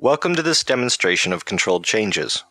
Welcome to this demonstration of CtrlChanges.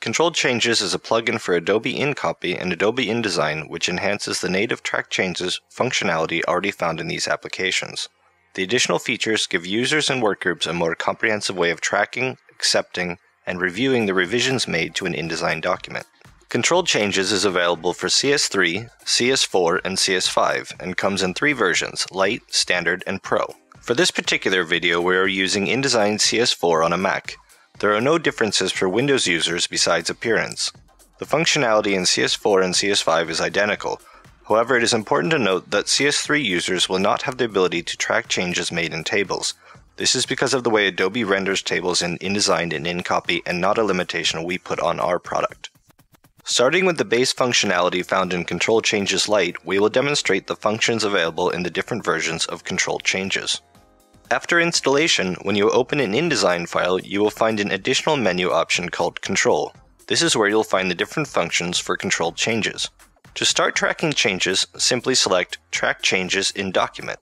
Controlled Changes is a plugin for Adobe InCopy and Adobe InDesign which enhances the native track changes functionality already found in these applications. The additional features give users and workgroups a more comprehensive way of tracking, accepting, and reviewing the revisions made to an InDesign document. CtrlChanges is available for CS3, CS4, and CS5 and comes in three versions, Light, Standard, and Pro. For this particular video, we are using InDesign CS4 on a Mac. There are no differences for Windows users besides appearance. The functionality in CS4 and CS5 is identical. However, it is important to note that CS3 users will not have the ability to track changes made in tables. This is because of the way Adobe renders tables in InDesign and InCopy and not a limitation we put on our product. Starting with the base functionality found in CtrlChanges Lite, we will demonstrate the functions available in the different versions of CtrlChanges. After installation, when you open an InDesign file, you will find an additional menu option called Control. This is where you'll find the different functions for CtrlChanges. To start tracking changes, simply select Track Changes in Document.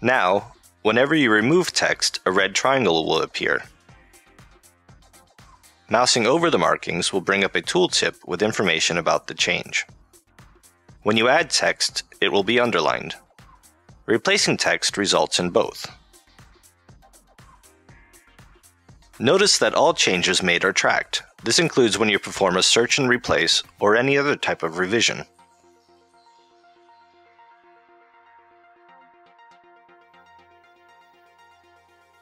Now, whenever you remove text, a red triangle will appear. Mousing over the markings will bring up a tooltip with information about the change. When you add text, it will be underlined. Replacing text results in both. Notice that all changes made are tracked. This includes when you perform a search and replace or any other type of revision.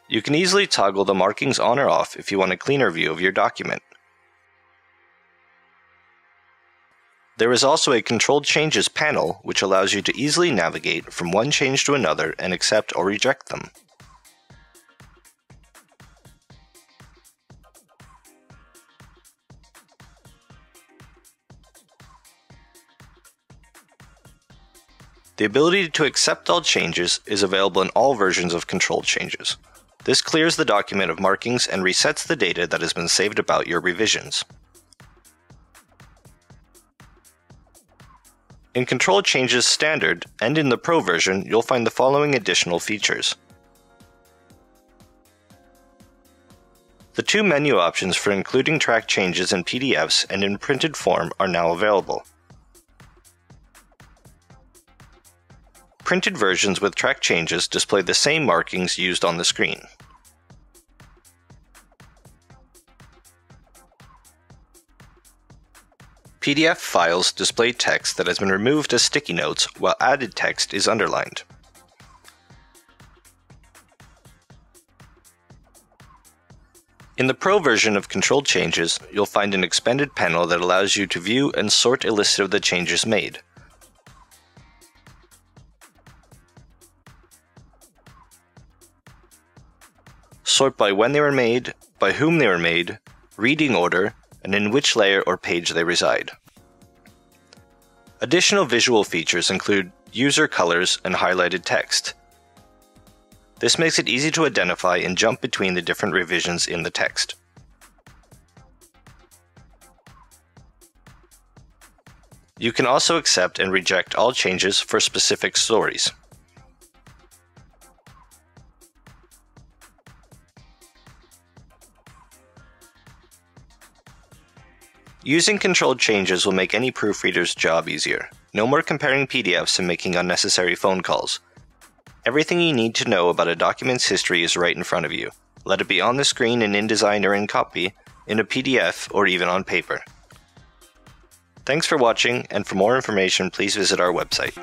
You can easily toggle the markings on or off if you want a cleaner view of your document. There is also a CtrlChanges panel which allows you to easily navigate from one change to another and accept or reject them. The ability to accept all changes is available in all versions of CtrlChanges. This clears the document of markings and resets the data that has been saved about your revisions. In CtrlChanges Standard and in the Pro version, you'll find the following additional features. The two menu options for including track changes in PDFs and in printed form are now available. Printed versions with track changes display the same markings used on the screen. PDF files display text that has been removed as sticky notes while added text is underlined. In the Pro version of CtrlChanges, you'll find an expanded panel that allows you to view and sort a list of the changes made. Sort by when they were made, by whom they were made, reading order, and in which layer or page they reside. Additional visual features include user colors and highlighted text. This makes it easy to identify and jump between the different revisions in the text. You can also accept and reject all changes for specific stories. Using CtrlChanges will make any proofreader's job easier. No more comparing PDFs and making unnecessary phone calls. Everything you need to know about a document's history is right in front of you. Let it be on the screen in InDesign or InCopy, in a PDF, or even on paper. Thanks for watching, and for more information, please visit our website.